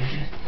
лежит.